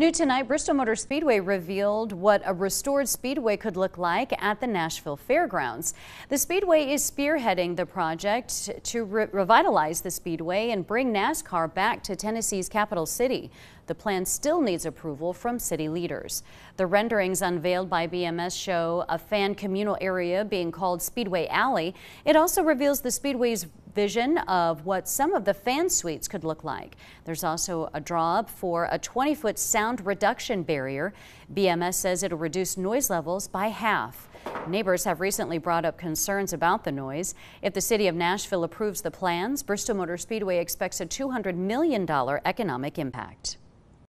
New tonight, Bristol Motor Speedway revealed what a restored speedway could look like at the Nashville Fairgrounds. The speedway is spearheading the project to re revitalize the speedway and bring NASCAR back to Tennessee's capital city. The plan still needs approval from city leaders. The renderings unveiled by BMS show a fan communal area being called Speedway Alley. It also reveals the speedway's vision of what some of the fan suites could look like. There's also a draw up for a 20 foot sound reduction barrier. BMS says it'll reduce noise levels by half. Neighbors have recently brought up concerns about the noise. If the city of Nashville approves the plans, Bristol Motor Speedway expects a $200 million economic impact.